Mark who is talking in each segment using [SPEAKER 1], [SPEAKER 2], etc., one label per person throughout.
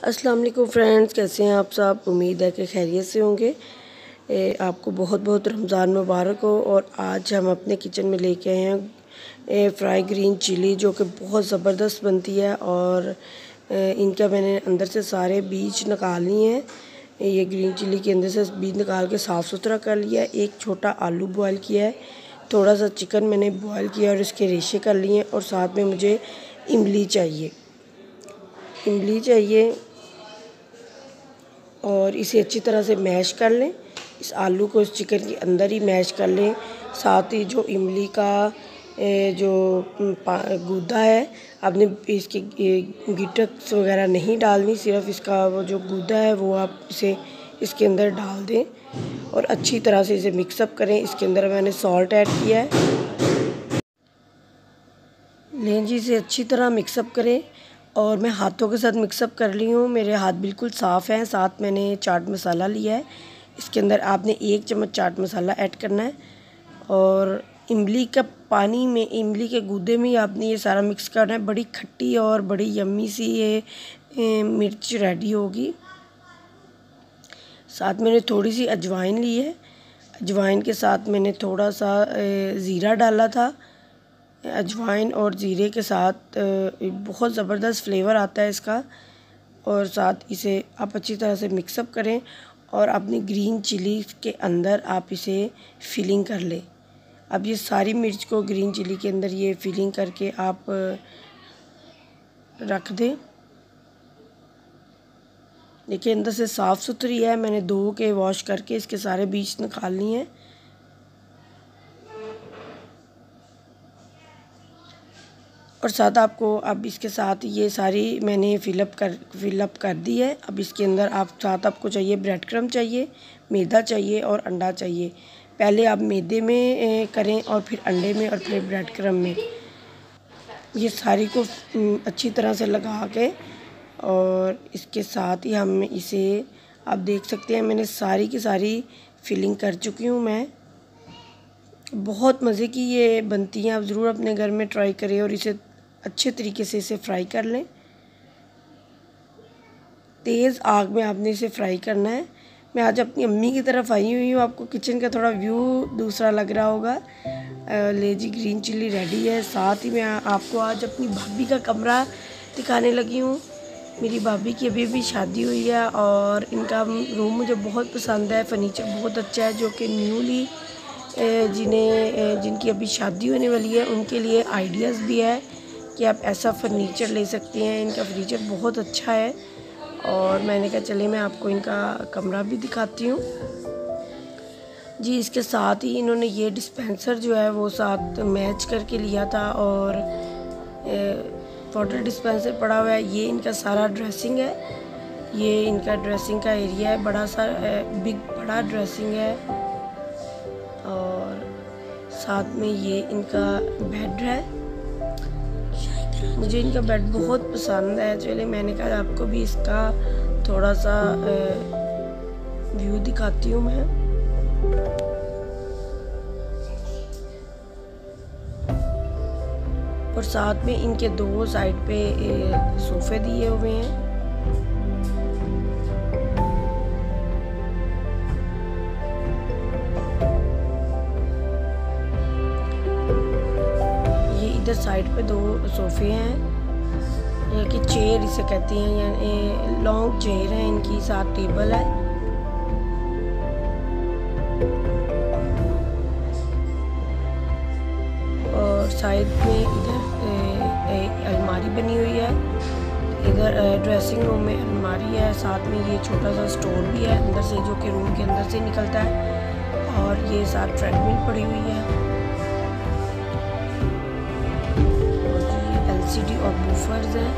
[SPEAKER 1] अस्सलाम वालेकुम फ्रेंड्स, कैसे हैं आप सब? उम्मीद है कि खैरियत से होंगे। आपको बहुत बहुत रमज़ान मुबारक हो और आज हम अपने किचन में लेके आए हैं फ्राई ग्रीन चिली, जो कि बहुत ज़बरदस्त बनती है और इनका मैंने अंदर से सारे बीज निकाल लिए हैं। ये ग्रीन चिली के अंदर से बीज निकाल के साफ़ सुथरा कर लिया एक छोटा आलू बॉयल किया है। थोड़ा सा चिकन मैंने बॉयल किया और इसके रेशे कर लिए और साथ में मुझे इमली चाहिए। इमली चाहिए और इसे अच्छी तरह से मैश कर लें। इस आलू को इस चिकन के अंदर ही मैश कर लें। साथ ही जो इमली का जो गूदा है, आपने इसके गिटक्स वगैरह नहीं डालनी, सिर्फ़ इसका वो जो गूदा है, वो आप इसे इसके अंदर डाल दें और अच्छी तरह से इसे मिक्सअप करें। इसके अंदर मैंने सॉल्ट ऐड किया है। लें जी, इसे अच्छी तरह मिक्सअप करें। और मैं हाथों के साथ मिक्सअप कर ली हूँ। मेरे हाथ बिल्कुल साफ़ हैं। साथ मैंने चाट मसाला लिया है। इसके अंदर आपने एक चम्मच चाट मसाला ऐड करना है। और इमली का पानी में, इमली के गूदे में ही आपने ये सारा मिक्स करना है। बड़ी खट्टी और बड़ी यम्मी सी ये मिर्च रेडी होगी। साथ मैंने थोड़ी सी अजवाइन ली है। अजवाइन के साथ मैंने थोड़ा सा ज़ीरा डाला था। अजवाइन और ज़ीरे के साथ बहुत ज़बरदस्त फ्लेवर आता है इसका। और साथ इसे आप अच्छी तरह से मिक्सअप करें और अपनी ग्रीन चिली के अंदर आप इसे फिलिंग कर लें। अब ये सारी मिर्च को ग्रीन चिली के अंदर ये फिलिंग करके आप रख दें। देखिए, अंदर से साफ़ सुथरी है। मैंने धो के वॉश करके इसके सारे बीज निकाल लिए हैं। और साथ आपको, अब इसके साथ ये सारी मैंने फिलअप कर फिलअप कर दी है। अब इसके अंदर आप, साथ आपको चाहिए ब्रेड क्रम चाहिए, मैदा चाहिए और अंडा चाहिए। पहले आप मैदे में करें और फिर अंडे में और फिर ब्रेड क्रम में। ये सारी को अच्छी तरह से लगा के और इसके साथ ही हम इसे, आप देख सकते हैं, मैंने सारी की सारी फिलिंग कर चुकी हूँ मैं। बहुत मज़े की ये बनती हैं, आप ज़रूर अपने घर में ट्राई करें और इसे अच्छे तरीके से इसे फ्राई कर लें। तेज़ आग में आपने इसे फ्राई करना है। मैं आज अपनी अम्मी की तरफ़ आई हुई हूँ। आपको किचन का थोड़ा व्यू दूसरा लग रहा होगा। लेजी ग्रीन चिल्ली रेडी है। साथ ही मैं आपको आज अपनी भाभी का कमरा दिखाने लगी हूँ। मेरी भाभी की अभी अभी शादी हुई है और इनका रूम मुझे बहुत पसंद है। फर्नीचर बहुत अच्छा है, जो कि न्यूली जिन्हें जिनकी अभी शादी होने वाली है, उनके लिए आइडियाज़ भी है। कि आप ऐसा फर्नीचर ले सकती हैं, इनका फर्नीचर बहुत अच्छा है। और मैंने कहा चले मैं आपको इनका कमरा भी दिखाती हूँ। जी, इसके साथ ही इन्होंने ये डिस्पेंसर जो है, वो साथ मैच करके लिया था और वाटर डिस्पेंसर पड़ा हुआ है। ये इनका सारा ड्रेसिंग है। ये इनका ड्रेसिंग का एरिया है, बड़ा सा बिग बड़ा ड्रेसिंग है। और साथ में ये इनका बेड है। मुझे इनका बेड बहुत पसंद है, चलिए मैंने कहा आपको भी इसका थोड़ा सा व्यू दिखाती हूँ मैं। और साथ में इनके दो साइड पे सोफे दिए हुए हैं। साइड पे दो सोफ़े हैं, ये कि चेयर इसे कहती हैं यानी लॉन्ग चेयर है, इनकी साथ टेबल है। और साइड में इधर अलमारी बनी हुई है। इधर ड्रेसिंग रूम में अलमारी है, साथ में ये छोटा सा स्टोर भी है, अंदर से जो कि रूम के अंदर से निकलता है। और ये साथ ट्रेडमिल पड़ी हुई है। और बूफर्स हैं।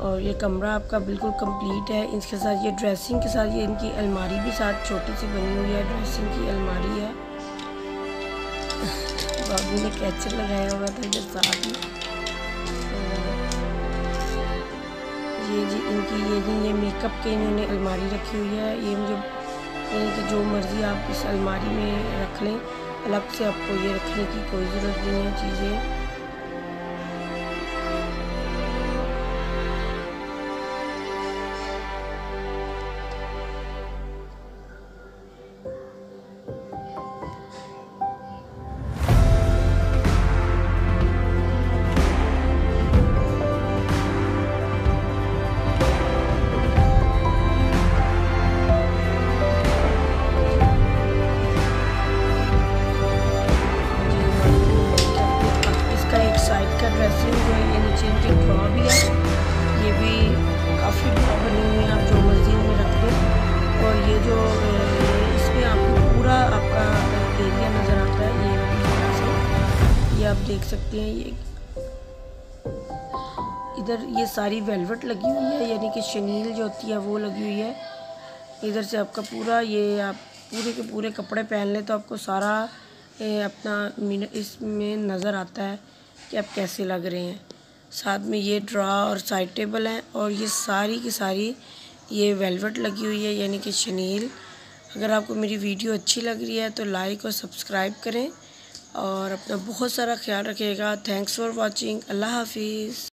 [SPEAKER 1] और ये कमरा आपका बिल्कुल कंप्लीट है। इसके साथ ये ड्रेसिंग के साथ ये इनकी अलमारी भी साथ छोटी सी बनी हुई है। ड्रेसिंग की अलमारी है। बाबू ने कैचर लगाया हुआ था इधर साथ ही ये जी, इनकी ये जी, ये मेकअप के इन्होंने अलमारी रखी हुई है। ये मुझे कि जो मर्ज़ी आप इस अलमारी में रख लें, अलग से आपको ये रखने की कोई ज़रूरत नहीं है चीज़ें। आप देख सकते हैं, ये इधर ये सारी वेलवेट लगी हुई है, यानी कि शनील जो होती है, वो लगी हुई है। इधर से आपका पूरा ये आप पूरे के पूरे कपड़े पहन लें तो आपको सारा अपना इसमें नज़र आता है कि आप कैसे लग रहे हैं। साथ में ये ड्रा और साइड टेबल है और ये सारी की सारी ये वेलवेट लगी हुई है, यानी कि शनील अगर आपको मेरी वीडियो अच्छी लग रही है तो लाइक और सब्सक्राइब करें। और अपना बहुत सारा ख्याल रखिएगा। थैंक्स फॉर वॉचिंग अल्लाह हाफिज़।